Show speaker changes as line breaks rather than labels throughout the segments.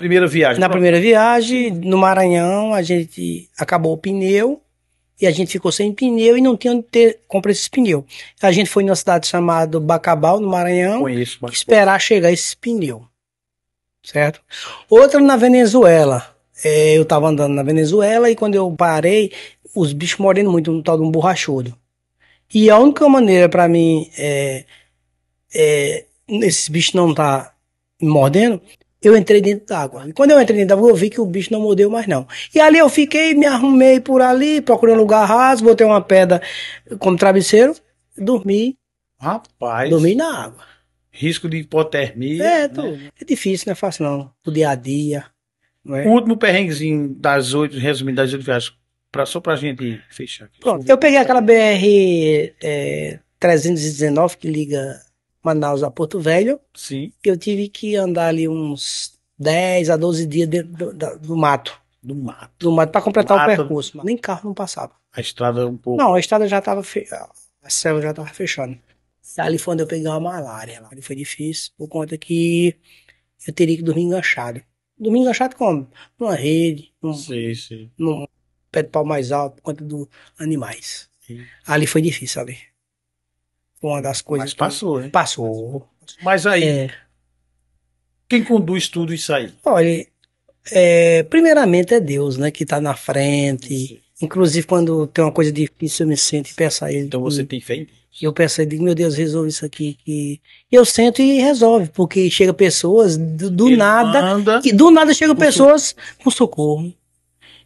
Primeira viagem.
Na primeira viagem, no Maranhão, a gente acabou o pneu e a gente ficou sem pneu e não tinha onde ter, comprar esses pneus. A gente foi numa cidade chamada Bacabal, no Maranhão,
Conheço. mas-
esperar chegar esses pneus. Certo? Outra na Venezuela. É, eu tava andando na Venezuela e quando eu parei, os bichos mordendo muito, um tal de um borrachudo. E a única maneira pra mim, é, é, esses bichos não tá me mordendo, eu entrei dentro d'água. E quando eu entrei dentro d'água, eu vi que o bicho não mordeu mais não. E ali eu fiquei, me arrumei por ali, procurei um lugar raso, botei uma pedra como travesseiro, dormi,
Rapaz.
dormi na água.
Risco de hipotermia.
É,
né?
tô, é difícil, não é fácil não. O dia a dia. É?
O último perrenguezinho das oito, resumindo, das oito viagens, pra, só pra gente fechar aqui.
Pronto, eu peguei aquela BR é, 319 que liga Manaus a Porto Velho.
Sim,
Eu tive que andar ali uns 10 a 12 dias dentro do, da- do mato.
do mato.
Do mato para completar
Mato.
o percurso. Nem carro não passava.
A estrada é um pouco.
Não, a estrada já estava fe... a selva já estava fechando. Ali foi onde eu peguei uma malária. lá. Ali foi difícil, por conta que eu teria que dormir enganchado. Dormir enganchado como? Numa rede, num,
Sim, sim.
num pé de pau mais alto, por conta dos animais.
Sim.
Ali foi difícil ali. Uma das coisas
Mas
que-
passou, né?
Passou.
Mas aí,
É,
quem conduz tudo isso aí?
olha, é, primeiramente é Deus, né, que tá na frente. Inclusive, quando tem uma coisa difícil, eu me sento e peço a Ele.
Então você tem fé em Deus.
E eu peço a ele, meu Deus, resolve isso aqui. Que... E eu sento e resolve, porque chega pessoas do, do nada,
manda,
e do nada chegam pessoas com socorro.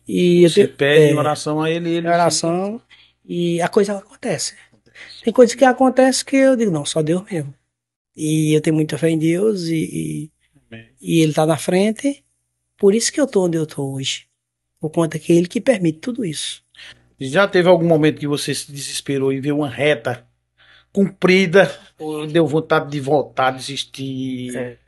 E eu
você
tenho-
pede
é,
em oração a ele, ele
oração, e a coisa acontece. Tem coisas que acontecem que eu digo, não, só Deus mesmo. E eu tenho muita fé em Deus e, e, e Ele tá na frente. Por isso que eu tô onde eu tô hoje. Por conta que é Ele que permite tudo isso.
Já teve algum momento que você se desesperou e viu uma reta comprida, ou deu vontade de voltar, desistir?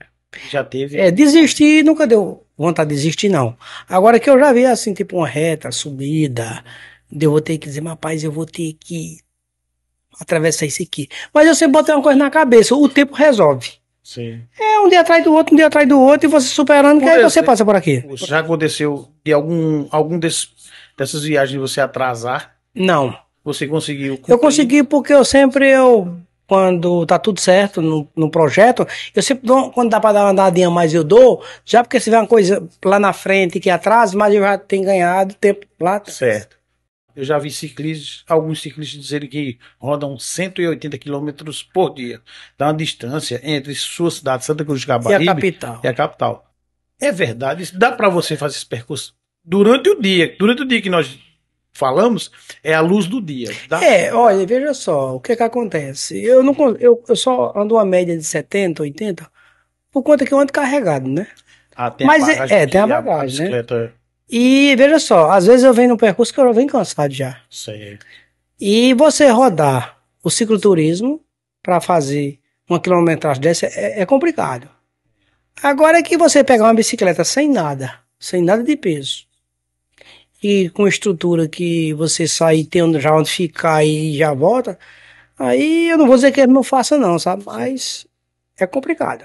Já teve?
É, desistir nunca deu vontade de desistir, não. Agora que eu já vi assim, tipo uma reta, subida, eu vou ter que dizer, rapaz, eu vou ter que atravessar isso aqui. Mas eu sempre botei uma coisa na cabeça, o tempo resolve.
Sim.
É um dia atrás do outro, um dia atrás do outro, e você superando, que aí você
exemplo,
passa por aqui.
Já aconteceu de algum, algum desses, dessas viagens você atrasar?
Não.
Você conseguiu?
Eu
cumprir?
consegui porque eu sempre, eu, quando tá tudo certo no, no projeto, eu sempre dou, quando dá pra dar uma andadinha mais eu dou, já porque se tiver uma coisa lá na frente que atrasa, mas eu já tenho ganhado tempo lá.
Certo. Eu já vi ciclistas, alguns ciclistas dizerem que rodam 180 quilômetros por dia. Dá uma distância entre sua cidade, Santa Cruz de
E a capital.
e a capital. É verdade, isso dá para você fazer esse percurso durante o dia. Durante o dia que nós falamos, é a luz do dia. Dá?
É, olha, veja só, o que que acontece? Eu não eu, eu só ando uma média de 70, 80, por conta que eu ando carregado, né?
Ah, tem
Mas é-
bagagem
é, tem a bagagem, né? E veja só, às vezes eu venho no percurso que eu venho cansado já.
Sei.
E você rodar o cicloturismo para fazer uma quilometragem dessa é, é complicado. Agora é que você pegar uma bicicleta sem nada, sem nada de peso, e com estrutura que você sai tem onde- já onde ficar e já volta, aí eu não vou dizer que é não faça não, sabe? Mas é complicado.